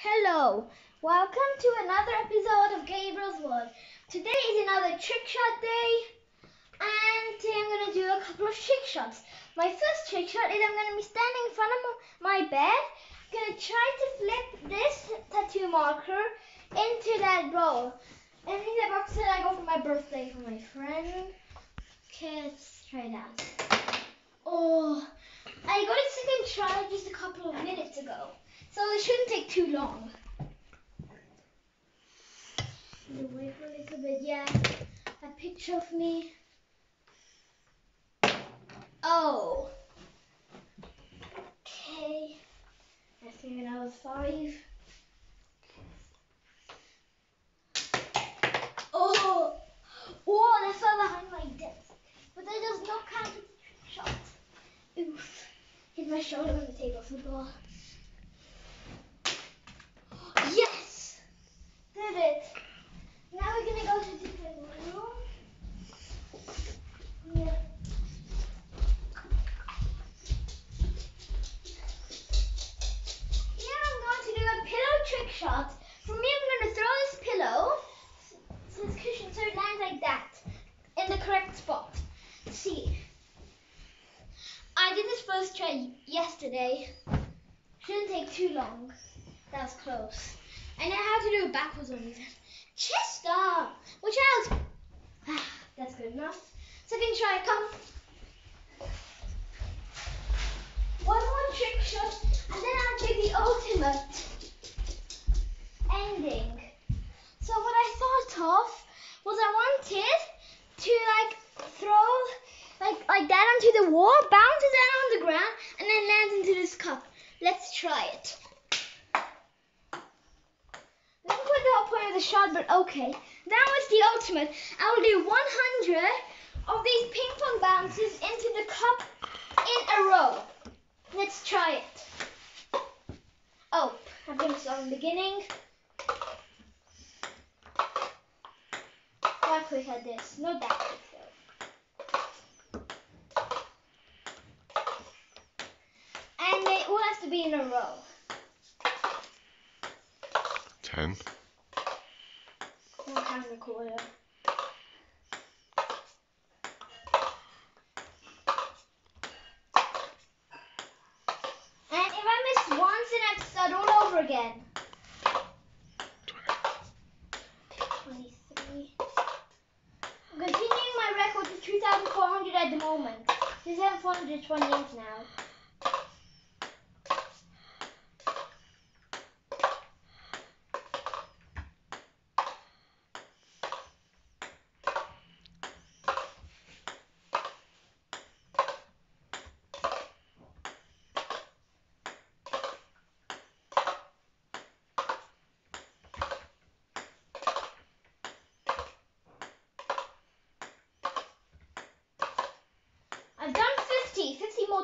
Hello, welcome to another episode of Gabriel's World. Today is another trick shot day, and today I'm going to do a couple of trick shots. My first trick shot is I'm going to be standing in front of my bed. I'm going to try to flip this tattoo marker into that bowl. And in the box that I got for my birthday from my friend. Okay, let's try out. Oh, I got a second try just a couple of minutes ago. So it shouldn't take too long. Wait for a little bit, yeah. A picture of me. Oh. Okay. I think I was five. Oh. Oh, that fell behind my desk. But that does not count as shot. Oof. Hit my shoulder on the table football. Yes! In the correct spot. See. I did this first try yesterday. Shouldn't take too long. That was close. And I know how to do it backwards on these. Chester! Watch out! Ah, That's good enough. Second try, come. One more trick shot, and then I'll do the ultimate ending. So what I thought of was I wanted to like throw like like that onto the wall, bounces down on the ground, and then lands into this cup. Let's try it. Is what the whole point of the shot, but okay. Now it's the ultimate. I will do 100 of these ping pong bounces into the cup in a row. Let's try it. Oh, going to start in the beginning. How quick at this? Not that though. And to be in a row. Ten. One time recorder. And if I miss once, then I have to start all over again. 23. I'm continuing my record to 2,400 at the moment. 2,428 now.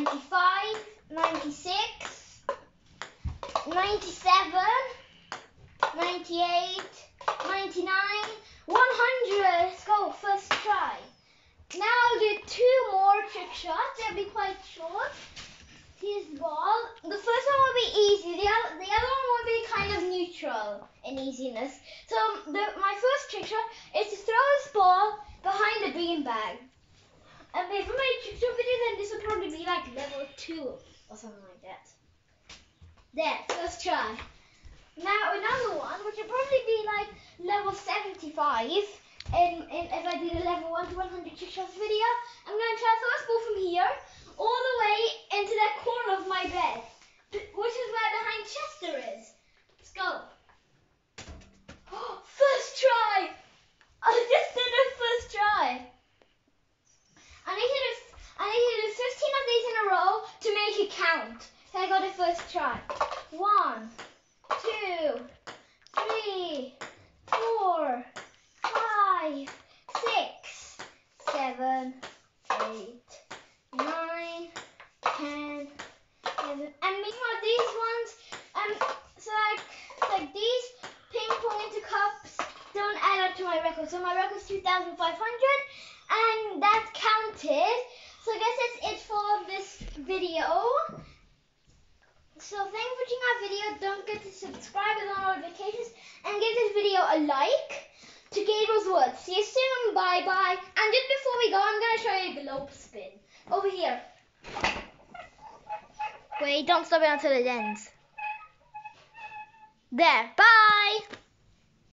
Ninety-five, ninety-six, ninety-seven, ninety-eight, ninety-nine, one hundred. Let's go, first try. Now I'll do two more trick shots. They'll be quite short. Here's the ball. The first one will be easy. The other, the other one will be kind of neutral in easiness. So the, my first trick shot is to throw this ball behind the beanbag. And if I made trick shot video, then this would probably be like level two or something like that. There, first try. Now another one, which would probably be like level 75 in, in if I did a level 1 to 100 trick shots video. I'm going to try first go from here all the way into that corner of my bed, which is where behind Chester is. Let's go. First try! I just did it first try. I need to do, I need to do 15 of these in a row to make it count. So I got it first try. One, two, three, four, five, six, seven, eight, nine, ten, And these ones, um, so like, like these ping pong into cups don't add up to my record. So my record is 2,500, and that counted. So I guess that's it for this video. So thanks for watching our video. Don't forget to subscribe with all notifications and give this video a like to Gabriel's World. See you soon. Bye bye. And just before we go, I'm going to show you a globe spin. Over here. Wait, don't stop it until it ends. There. Bye.